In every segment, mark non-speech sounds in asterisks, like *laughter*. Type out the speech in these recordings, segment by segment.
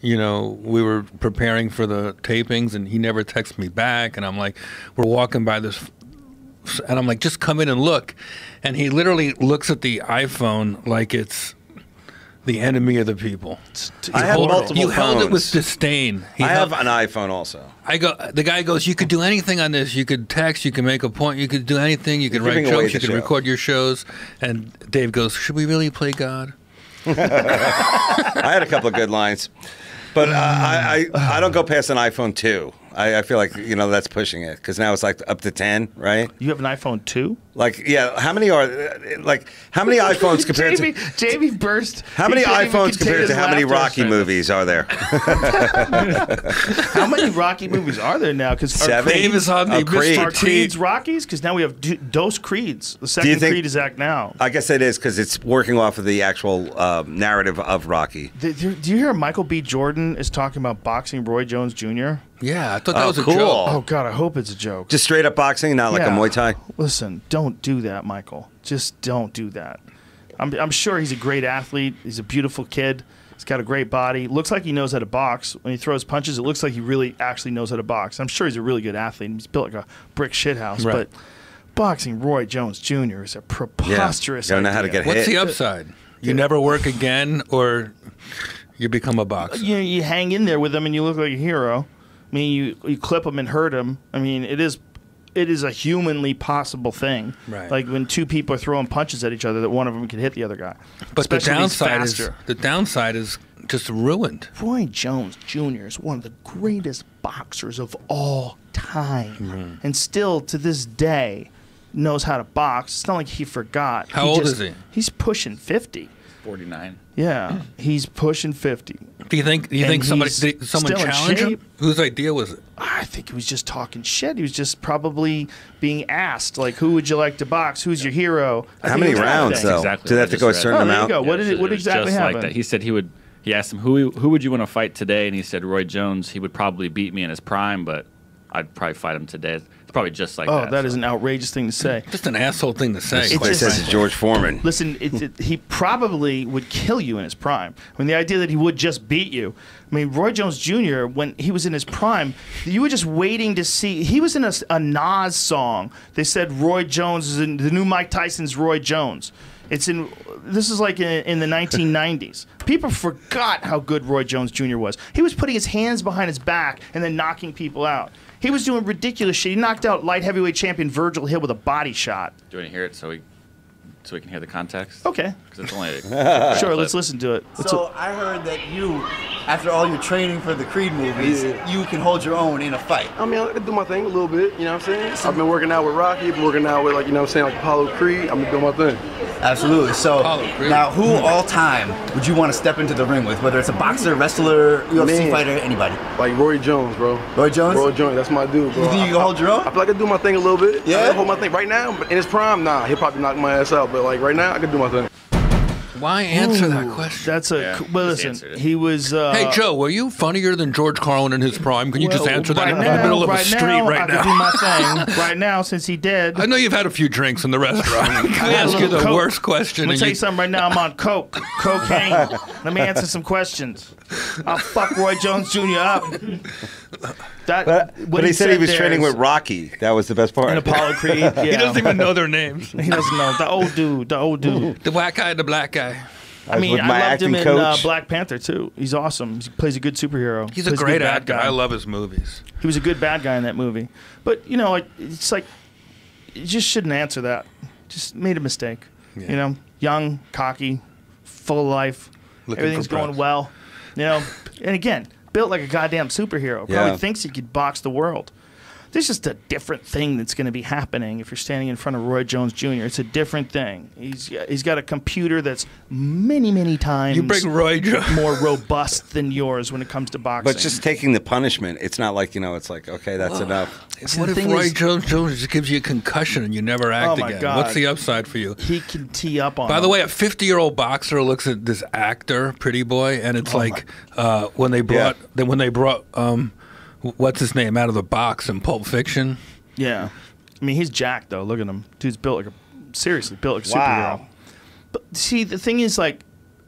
you know, we were preparing for the tapings, and he never texted me back. And I'm like, we're walking by this, and I'm like, just come in and look. And he literally looks at the iPhone like it's the enemy of the people. I have multiple You held it with disdain. He I held- have an iPhone also. I go. The guy goes. You could do anything on this. You could text. You can make a point. You could do anything. You could You're write jokes. You can show. record your shows. And Dave goes. Should we really play God? *laughs* I had a couple of good lines, but uh, I, I I don't go past an iPhone two. I, I feel like you know that's pushing it because now it's like up to ten, right? You have an iPhone two? Like yeah, how many are like how many iPhones compared Jamie, to Jamie burst. how many iPhones compared to how many laughter. Rocky movies are there? *laughs* How many Rocky movies are there now? Because Seven? Dave is on the Oh, Creed. Are Creeds Rockies? Because now we have d- Dose Creeds. The you second think- Creed is act now. I guess it is because it's working off of the actual uh, narrative of Rocky. Do do- do you hear Michael B. Jordan is talking about boxing Roy Jones Jr.? Yeah, I thought that Oh, was a cool. joke. Oh God, I hope it's a joke. Just straight up boxing, not like a Yeah. Muay Thai. Listen, don't do that, Michael. Just don't do that. I'm, I'm sure he's a great athlete. He's a beautiful kid. He's got a great body. Looks like he knows how to box. When he throws punches, it looks like he really actually knows how to box. I'm sure he's a really good athlete. He's built like a brick shithouse. Right. But boxing Roy Jones Jr. is a preposterous. Yeah. Don't know how to idea. get What's hit. the upside? You never work again, or you become a boxer. you you hang in there with him and you look like a hero. I mean, you you clip them and hurt them. I mean, it is it is a humanly possible thing. Right. Like when two people are throwing punches at each other, that one of them can hit the other guy. But the Especially he's downside is the downside is just ruined. Roy Jones Jr. is one of the greatest boxers of all time, Mm-hmm. and still to this day knows how to box. It's not like he forgot. How old just- is he? He's pushing fifty. 49. Yeah, he's pushing fifty. Do you think? Do you And think somebody, did someone still challenge him? Whose idea was it? I think he was just talking shit. He was just probably being asked, like, "Who would you like to box? Who's your hero?" I How many it that rounds though? exactly Do they have to go a certain read. Oh, there you amount? go. What Yeah, did it- what was exactly just happened? Like that. He said he would. He asked him who who would you want to fight today, and he said Roy Jones. He would probably beat me in his prime, but I'd probably fight him today. It's probably just like Oh, that. that so. is an outrageous thing to say. *clears throat* Just an asshole thing to say. That's It's just- says to George Foreman. Listen, it, it, he probably would kill you in his prime. I mean, the idea that he would just beat you. I mean, Roy Jones Jr. when he was in his prime, you were just waiting to see. He was in a, a Nas song. They said Roy Jones is in the new Mike Tyson's Roy Jones. It's in. This is like in, in the 1990s. *laughs* People forgot how good Roy Jones Jr. was. He was putting his hands behind his back and then knocking people out. He was doing ridiculous shit. He knocked out light heavyweight champion Virgil Hill with a body shot. Do you want to hear it so we so we can hear the context? Okay. Because it's only. a *laughs* Sure, let's listen to it. Let's So I heard that you, after all your training for the Creed movies, you can hold your own in a fight. I mean, I can do my thing a little bit, you know what I'm saying? I've been working out with Rocky, I've been working out with, like, you know what I'm saying, like Apollo Creed. I'm gonna do my thing. Absolutely. So Apollo now, who all time would you want to step into the ring with? Whether it's a boxer, wrestler, UFC Man. fighter, anybody. Like Roy Jones, bro. Roy Jones? Roy Jones, that's my dude, bro. You think you can hold your own? I feel like I can do my thing a little bit. Yeah? I can hold my thing right now, but in his prime, nah, he'll probably knock my ass out. But like right now, I can do my thing. Why answer that question? That's a Yeah, well. just Listen, answered it. he was. Uh, hey Joe, were you funnier than George Carlin in his prime? Can you just well, answer that right in now, the middle of a right street now, right I can do now? my thing *laughs* right now since he did. I know you've had a few drinks in the restaurant. *laughs* Can I ask you the Coke. worst question? I'm gonna and tell you- you something right now. I'm on coke, cocaine. *laughs* Let me answer some questions. I'll fuck Roy Jones Jr. up. That, But, what but he said he was there training with Rocky. That was the best part. and Apollo Creed. *laughs* Yeah. He doesn't even know their names. He doesn't know the old dude. The old dude. The black guy the black guy. I mean, with I loved him acting in uh. Black Panther too. He's awesome. He plays a good superhero. He's a great good bad actor. I love his movies. He was a good bad guy in that movie. But you know, it's like you just shouldn't answer that. Just made a mistake. Yeah. You know, young, cocky, full of life. Looking Everything's going well. You know, and again, built like a goddamn superhero. Probably Yeah. thinks he could box the world. There's just a different thing that's going to be happening if you're standing in front of Roy Jones Jr. It's a different thing. He's he's got a computer that's many many times You bring Roy Jones. *laughs* more robust than yours when it comes to boxing. but just taking the punishment, it's not like you know. It's like okay, that's enough. See, What if Roy is- Jones Jones just gives you a concussion and you never act Oh, my again? God. What's the upside for you? he can tee up on. By the way, a 50 year old boxer looks at this actor, Pretty Boy, and Oh, it's like uh, when they brought then when they brought um, what's his name out of the box in Pulp Fiction. Yeah. I mean, he's jacked though. Look at him. Dude's built like a seriously built like a Wow. superhero. But see, the thing is like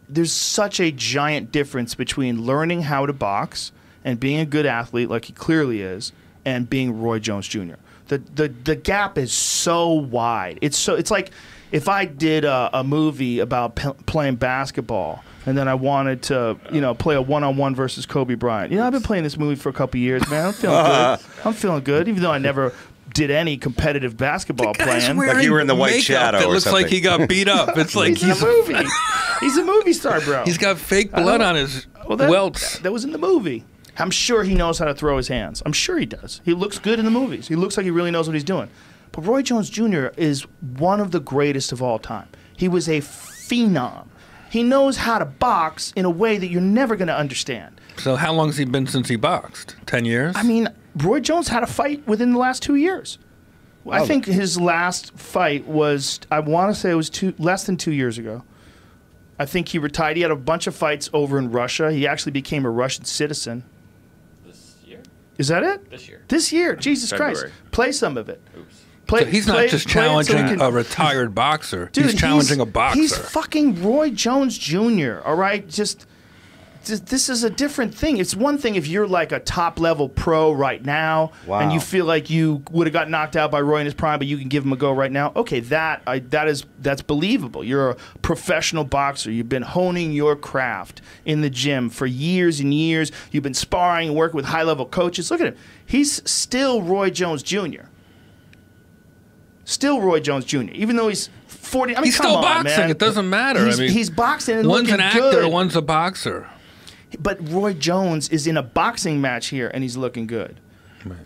there's such a giant difference between learning how to box and being a good athlete, like he clearly is, and being Roy Jones Jr. The the the gap is so wide. It's so it's like if I did a, a movie about p- playing basketball and then I wanted to, you know, play a one-on-one versus Kobe Bryant. You know, I've been playing this movie for a couple years, man. I'm feeling good. *laughs* I'm feeling good, even though I never did any competitive basketball playing. Like you were in the white makeup shadow That or looks like he got beat up. It's *laughs* like He's, he's a movie. *laughs* He's a movie star, bro. he's got fake blood on his Well, that, welts. That was in the movie. I'm sure he knows how to throw his hands. I'm sure he does. He looks good in the movies. He looks like he really knows what he's doing. But Roy Jones Jr. is one of the greatest of all time. He was a phenom. He knows how to box in a way that you're never going to understand. So how long has he been since he boxed? Ten years. I mean, Roy Jones had a fight within the last two years. I oh. think his last fight was, I want to say it was two, less than two years ago. I think he retired. He had a bunch of fights over in Russia. He actually became a Russian citizen. This year? Is that it? This year. This year. Jesus February. Christ. Play some of it. Oops. Play, so he's not just play so challenging can- a retired boxer. Dude, he's challenging a boxer. He's fucking Roy Jones Jr. All right, just th- this is a different thing. It's one thing if you're like a top level pro right now, and you feel like you would have got knocked out by Roy in his prime, but you can give him a go right now. Okay, that I, that is that's believable. You're a professional boxer. You've been honing your craft in the gym for years and years. You've been sparring and working with high level coaches. Look at him. He's still Roy Jones Jr. Still Roy Jones Jr. Even though he's 40. I mean, He's come still on, boxing. man. It doesn't matter. He's, I mean, he's boxing and one's an actor, good. one's a boxer. But Roy Jones is in a boxing match here, and he's looking good.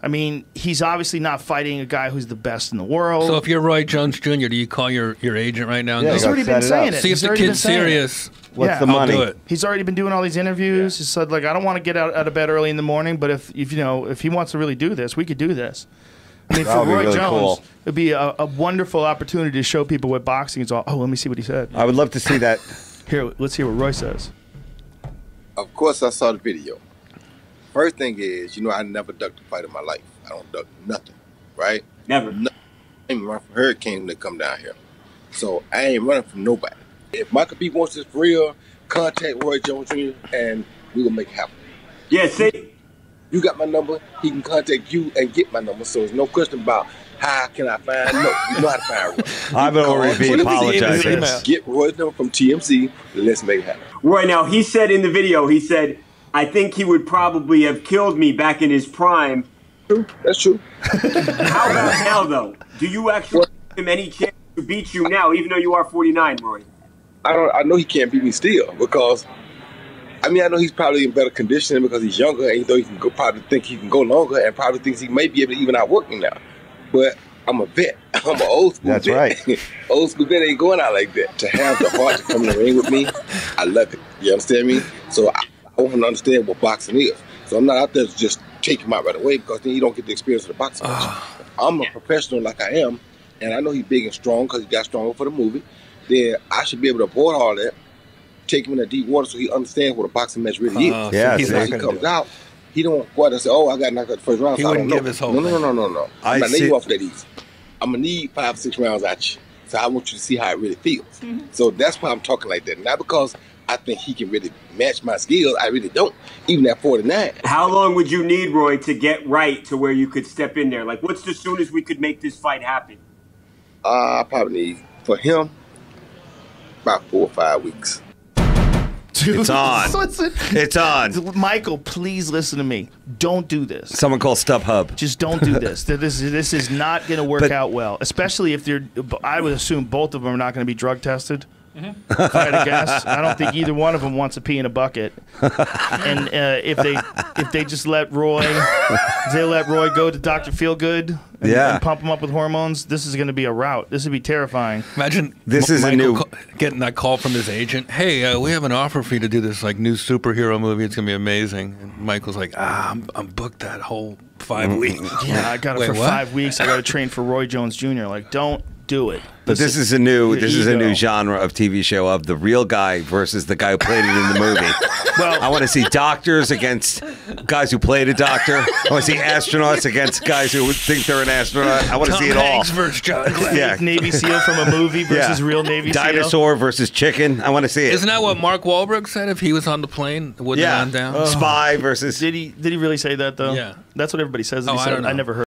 I mean, he's obviously not fighting a guy who's the best in the world. So if you're Roy Jones Jr., do you call your, your agent right now? And Yeah, go, he's already been set it saying it. See if the kid's serious. What's Yeah. the I'll I'll money? do it. He's already been doing all these interviews. He said, like, I don't want to get out, out of bed early in the morning, but if, if you know, if he wants to really do this, we could do this. I mean, for Roy really Jones, cool. it'd be a, a wonderful opportunity to show people what boxing is all. Oh, let me see what he said. I would love to see that. *laughs* Here, let's hear what Roy says. Of course, I saw the video. First thing is, you know, I never ducked a fight in my life. I don't duck nothing, right? Never. I ain't run from hurricane to come down here. So I ain't running from nobody. If Michael B wants this for real, contact Roy Jones Jr. and we gonna make it happen. Yeah, see, You got my number, he can contact you and get my number. So there's no question about how can I find no, you know how to find Roy. *laughs* I've already Call been apologizing. Get Roy's number from TMZ let's make it happen. Roy. Now he said in the video, he said, "I think he would probably have killed me back in his prime." True, that's true. *laughs* How about now, though? Do you actually give him any chance to beat you now, even though you are 49, Roy? I don't. I know he can't beat me still because, I mean, I know he's probably in better condition because he's younger, and though he can go, probably think he can go longer, and probably thinks he may be able to even outwork me now. But I'm a vet. *laughs* I'm an old school. That's vet. right. *laughs* old school vet ain't going out like that. To have the heart to come in the ring with me, I love it. You understand me? So I, I want him to understand what boxing is. So I'm not out there to just take him out right away because then you don't get the experience of the boxing. match. Ah. I'm a professional like I am, and I know he's big and strong because he got stronger for the movie. Then I should be able to avoid all that, take him in the deep water so he understands what a boxing match really is. Oh, Yeah, so he's see. not he comes do out, he don't go out and say, "Oh, I got knocked out the first round." He so I wouldn't don't give know. his whole No, no, no, no, no, no. I I'm not letting see- you off that easy. I'm gonna need five, six rounds at you. So I want you to see how it really feels. So that's why I'm talking like that. Not because I think he can really match my skills. I really don't. Even at 49. How long would you need, Roy, to get right to where you could step in there? Like, what's the soonest we could make this fight happen? Uh, I probably need for him about four or five weeks. Dude, It's on. *laughs* listen. It's on. Michael, please listen to me. Don't do this. Someone call StubHub. Just don't do this. *laughs* this this is not going to work But- out well, especially if they're. I would assume both of them are not going to be drug tested. If I had to guess, I don't think either one of them wants to pee in a bucket. And uh, if they if they just let Roy, they let Roy go to Doctor Feelgood and, Yeah. and pump him up with hormones, this is going to be a rout. This would be terrifying. Imagine This M- is a new- ca- getting that call from his agent. Hey, uh, we have an offer for you to do this like new superhero movie. It's gonna be amazing. And Michael's like, Ah, I'm, I'm booked that whole five weeks. Yeah, I got it Wait, for what? five weeks. I got to train for Roy Jones Jr. Like, don't do it. But this is a new your this is a new genre of TV show of the real guy versus the guy who played it in the movie. *laughs* Well- I want to see doctors against guys who played a doctor. I want to see astronauts against guys who think they're an astronaut. I want to see it all. Hanks versus John Glenn. Yeah. Navy SEAL from a movie versus Yeah. real Navy SEAL. Dinosaur versus chicken. I want to see it. Isn't that what Mark Wahlberg said if he was on the plane? Wouldn't yeah. have gone down. Spy versus Did he? Did he really say that though? Yeah. That's what everybody says. Oh, he I don't know. I never heard.